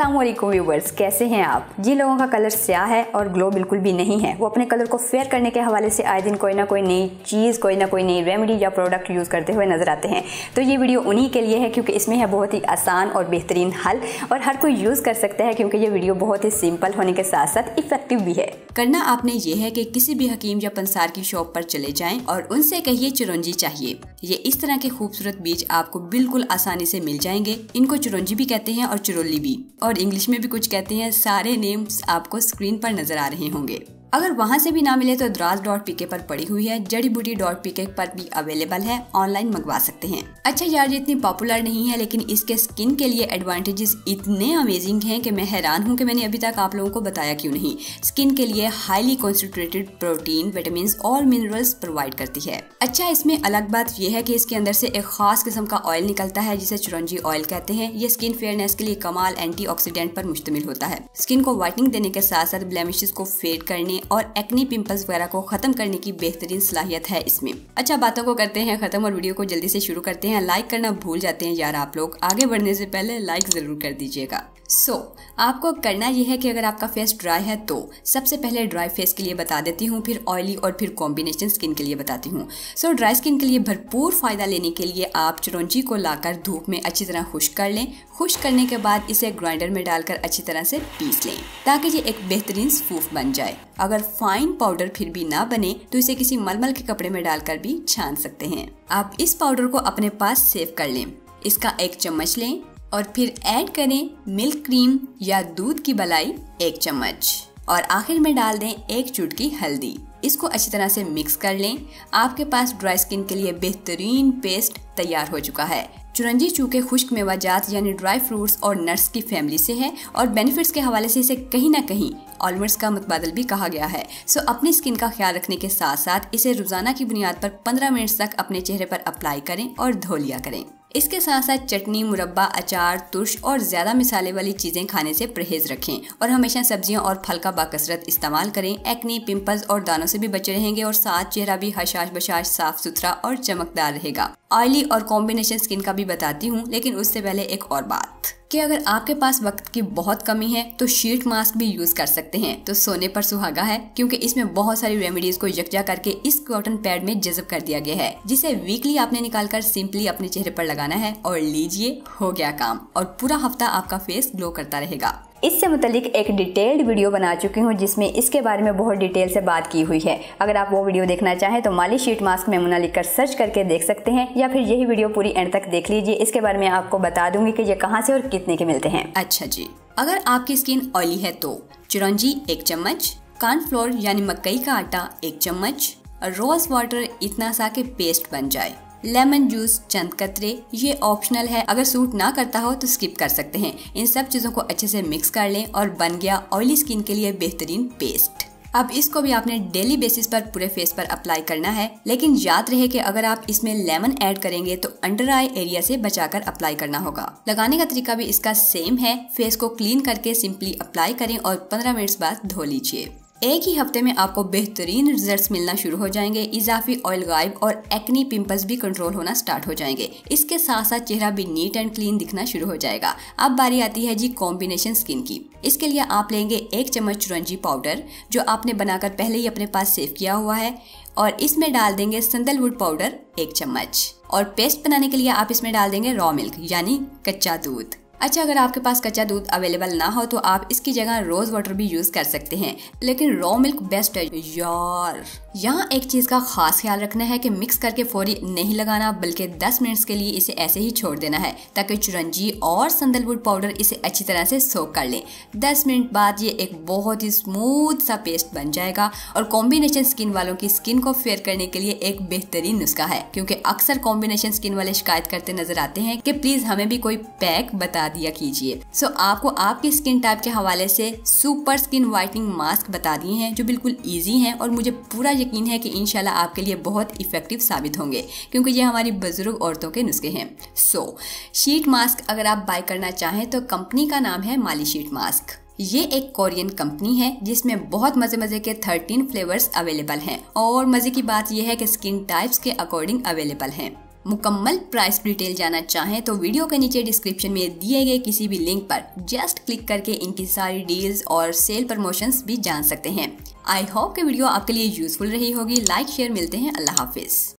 Aslam viewers कैसे हैं आप? जिन लोगों का कलर स्याह है और ग्लो बिल्कुल भी नहीं है, वो अपने कलर को फेयर करने के हवाले से आए दिन कोई ना कोई नई चीज़, कोई ना कोई नई रेमेडी या प्रोडक्ट यूज़ करते हुए नज़र आते हैं। तो ये वीडियो उन्हीं के लिए है क्योंकि इसमें है बहुत ही आसान और बेहतरीन हल और हर कोई यूज़ कर सकता है क्योंकि ये वीडियो बहुत ही सिंपल होने के साथ साथ इफ़ेक्टिव भी है। करना आपने ये है कि किसी भी हकीम या पंसार की शॉप पर चले जाएँ और उनसे कहिए चिरंजी चाहिए। ये इस तरह के खूबसूरत बीज आपको बिल्कुल आसानी से मिल जाएँगे। इनको चिरंजी भी कहते हैं और चिरोली भी। और इंग्लिश में भी कुछ कहते हैं, सारे नेम्स आपको स्क्रीन पर नज़र आ रहे होंगे। अगर वहाँ से भी ना मिले तो द्रास डॉट पीके पर पड़ी हुई है। जड़ी बूटी डॉट पीके पर भी अवेलेबल है। ऑनलाइन मंगवा सकते हैं। अच्छा यार, ये इतनी पॉपुलर नहीं है, लेकिन इसके स्किन के लिए एडवांटेजेस इतने अमेजिंग हैं कि मैं हैरान हूँ कि मैंने अभी तक आप लोगों को बताया क्यों नहीं। स्किन के लिए हाईली कॉन्सेंट्रेटेड प्रोटीन विटामिन और मिनरल्स प्रोवाइड करती है। अच्छा इसमें अलग बात यह है की इसके अंदर से एक खास किस्म का ऑयल निकलता है, जिसे चुरंजी ऑयल कहते हैं। ये स्किन फेयरनेस के लिए कमाल एंटी पर मुश्तमिल होता है। स्किन को व्हाइटनिंग देने के साथ साथ ब्लेमिशेस को फेड करने और एक्नी पिंपल्स वगैरह को खत्म करने की बेहतरीन सलाहियत है इसमें। अच्छा बातों को करते हैं खत्म और वीडियो को जल्दी से शुरू करते हैं। लाइक करना भूल जाते हैं यार आप लोग। आगे बढ़ने से पहले लाइक ज़रूर कर दीजिएगा। सो so, आपको करना यह है कि अगर आपका फेस ड्राई है तो सबसे पहले ड्राई फेस के लिए बता देती हूँ फिर ऑयली और फिर कॉम्बिनेशन स्किन के लिए बताती हूँ। सो so, ड्राई स्किन के लिए भरपूर फ़ायदा लेने के लिए आप चिरौंजी को लाकर धूप में अच्छी तरह खुश कर लें। खुश करने के बाद इसे ग्राइंडर में डालकर अच्छी तरह से पीस लें ताकि ये एक बेहतरीन सूफ बन जाए। अगर फाइन पाउडर फिर भी ना बने तो इसे किसी मलमल के कपड़े में डालकर भी छान सकते हैं। आप इस पाउडर को अपने पास सेव कर लें। इसका एक चम्मच लें और फिर ऐड करें मिल्क क्रीम या दूध की बलाई एक चम्मच। और आखिर में डाल दें एक चुटकी हल्दी। इसको अच्छी तरह से मिक्स कर लें। आपके पास ड्राई स्किन के लिए बेहतरीन पेस्ट तैयार हो चुका है। चुरंजी चूके खुश्क मेवाजात यानी ड्राई फ्रूट्स और नट्स की फैमिली से है और बेनिफिट्स के हवाले से इसे कहीं ना कहीं ऑलमर्स का मुतबादल भी कहा गया है। सो अपनी स्किन का ख्याल रखने के साथ साथ इसे रोज़ाना की बुनियाद पर 15 मिनट तक अपने चेहरे पर अप्लाई करें और धो लिया करें। इसके साथ साथ चटनी, मुरब्बा, अचार, तुर्श और ज़्यादा मिसाले वाली चीज़ें खाने से परहेज रखें और हमेशा सब्जियों और फल का बाकसरत इस्तेमाल करें। एक्नी, पिंपल्स और दानों से भी बचे रहेंगे और साथ चेहरा भी हशाश बशाश साफ़ सुथरा और चमकदार रहेगा। ऑयली और कॉम्बिनेशन स्किन का भी बताती हूँ, लेकिन उससे पहले एक और बात कि अगर आपके पास वक्त की बहुत कमी है तो शीट मास्क भी यूज़ कर सकते हैं। तो सोने पर सुहागा है, क्योंकि इसमें बहुत सारी रेमेडीज को यकजा करके इस कॉटन पैड में जजब कर दिया गया है, जिसे वीकली आपने निकाल कर सिंपली अपने चेहरे पर लगाना है और लीजिए, हो गया काम। और पूरा हफ़्ता आपका फेस ग्लो करता रहेगा। इससे मुतलिक एक डिटेल्ड वीडियो बना चुकी हूँ, जिसमें इसके बारे में बहुत डिटेल से बात की हुई है। अगर आप वो वीडियो देखना चाहें तो माली शीट मास्क में मुना लिखकर सर्च करके देख सकते हैं, या फिर यही वीडियो पूरी एंड तक देख लीजिए। इसके बारे में आपको बता दूँगी कि ये कहाँ से और कितने के मिलते हैं। अच्छा जी, अगर आपकी स्किन ऑयली है तो चिरंजी एक चम्मच कॉर्नफ्लोर यानी मकई का आटा एक चम्मच, और रोज वाटर इतना सा के पेस्ट बन जाए। लेमन जूस, चंद कतरे, ये ऑप्शनल है। अगर सूट ना करता हो तो स्किप कर सकते हैं। इन सब चीज़ों को अच्छे से मिक्स कर लें और बन गया ऑयली स्किन के लिए बेहतरीन पेस्ट अब इसको भी आपने डेली बेसिस पर, पूरे फेस पर अप्लाई करना है। लेकिन याद रहे कि अगर आप इसमें लेमन ऐड करेंगे तो अंडर आई एरिया से बचाकर अप्लाई करना होगा। लगाने का तरीका भी इसका सेम है। फेस को क्लीन करके सिंपली अप्लाई करें और 15 मिनट बाद धो लीजिए। एक ही हफ़्ते में आपको बेहतरीन रिजल्ट्स मिलना शुरू हो जाएँगे। इजाफी, ऑयल गायब और एक्नी पिंपल्स भी कंट्रोल होना स्टार्ट हो जाएँगे। इसके साथ साथ चेहरा भी नीट एंड क्लीन दिखना शुरू हो जाएगा। अब बारी आती है जी कॉम्बिनेशन स्किन की। इसके लिए आप लेंगे एक चम्मच चुरंजी पाउडर जो आपने बनाकर पहले ही अपने पास सेव किया हुआ है। और इसमें डाल देंगे संदलवुड पाउडर एक चम्मच। और पेस्ट बनाने के लिए आप इसमें डाल देंगे रॉ मिल्क यानी कच्चा दूध। अच्छा अगर आपके पास कच्चा दूध अवेलेबल ना हो तो आप इसकी जगह रोज वाटर भी यूज़ कर सकते हैं। लेकिन रॉ मिल्क बेस्ट है, यार। यहाँ एक चीज़ का खास ख्याल रखना है कि मिक्स करके फौरी नहीं लगाना, बल्कि 10 मिनट्स के लिए इसे ऐसे ही छोड़ देना है, ताकि चुरंजी और संदलवुड पाउडर इसे अच्छी तरह से सोक कर लें। 10 मिनट बाद ये एक बहुत ही स्मूथ सा पेस्ट बन जाएगा और कॉम्बिनेशन स्किन वालों की स्किन को फेयर करने के लिए एक बेहतरीन नुस्खा है, क्योंकि अक्सर कॉम्बिनेशन स्किन वाले शिकायत करते नज़र आते हैं कि प्लीज़ हमें भी कोई पैक बता दिया कीजिए। सो आपको आपकी स्किन टाइप के हवाले से सुपर स्किन वाइटनिंग मास्क बता दिए हैं, जो बिल्कुल ईजी हैं और मुझे पूरा यकीन है कि इनशाला आपके लिए बहुत इफ़ेक्टिव साबित होंगे, क्योंकि ये हमारी बुज़ुर्ग औरतों के नुस्खे हैं। सो शीट मास्क अगर आप बाय करना चाहें तो कंपनी का नाम है माली शीट मास्क ये एक कोरियन कंपनी है, जिसमें बहुत मज़े मज़े के 13 फ्लेवर्स अवेलेबल हैं। और मज़े की बात यह है कि स्किन टाइप्स के अकॉर्डिंग अवेलेबल हैं। मुकम्मल प्राइस डिटेल जाना चाहें तो वीडियो के नीचे डिस्क्रिप्शन में दिए गए किसी भी लिंक पर जस्ट क्लिक करके इनकी सारी डील्स और सेल प्रमोशंस भी जान सकते हैं। आई होप कि वीडियो आपके लिए यूजफुल रही होगी। लाइक शेयर मिलते हैं। अल्लाह हाफिज़।